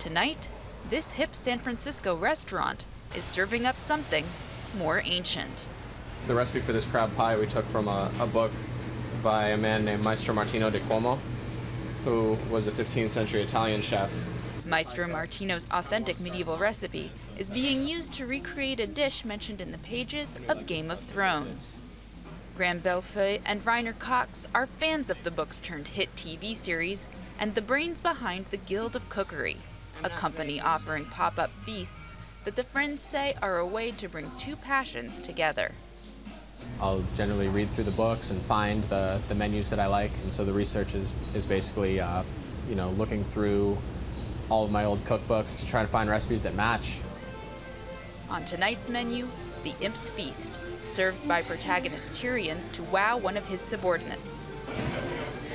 Tonight, this hip San Francisco restaurant is serving up something more ancient. The recipe for this crab pie we took from a, a book by a man named Maestro Martino di Como, who was a 15th century Italian chef. Maestro Martino's authentic medieval recipe is being used to recreate a dish mentioned in the pages of Game of Thrones. Graham Bellefeuille and Reiner Cox are fans of the book's turned hit TV series and the brains behind the Guild of Cookery, a company offering pop up feasts that the friends say are a way to bring two passions together. I'll generally read through the books and find the, the menus that I like, and so the research is, is basically, uh, you know, looking through all of my old cookbooks to try to find recipes that match. On tonight's menu, the Imp's Feast, served by protagonist Tyrion to wow one of his subordinates.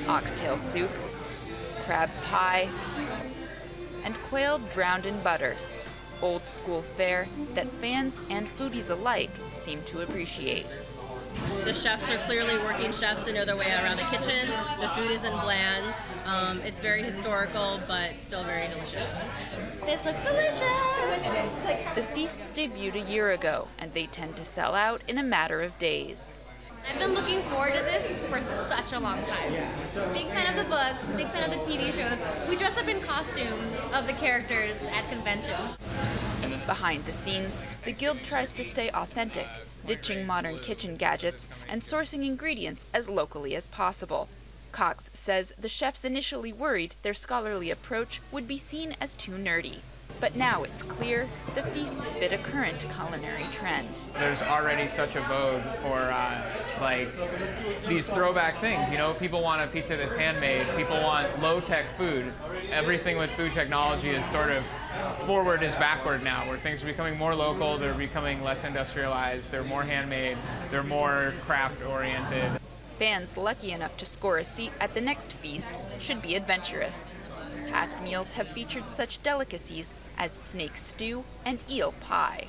Oxtail soup, crab pie, and quail drowned in butter. Old school fare that fans and foodies alike seem to appreciate. The chefs are clearly working chefs to know their way around the kitchen. The food isn't bland. Um, it's very historical, but still very delicious. This looks delicious. The feasts debuted a year ago, and they tend to sell out in a matter of days. I've been looking forward to this for such a long time. Big fan of the books, big fan of the TV shows. We dress up in costume of the characters at conventions. Behind the scenes, the Guild tries to stay authentic, ditching modern kitchen gadgets and sourcing ingredients as locally as possible. Cox says the chefs initially worried their scholarly approach would be seen as too nerdy. But now it's clear the feasts fit a current culinary trend. There's already such a vogue for uh, like these throwback things. You know, people want a pizza that's handmade. People want low-tech food. Everything with food technology is sort of forward is backward now, where things are becoming more local. They're becoming less industrialized. They're more handmade. They're more craft-oriented. Fans lucky enough to score a seat at the next feast should be adventurous. Past meals have featured such delicacies as snake stew and eel pie.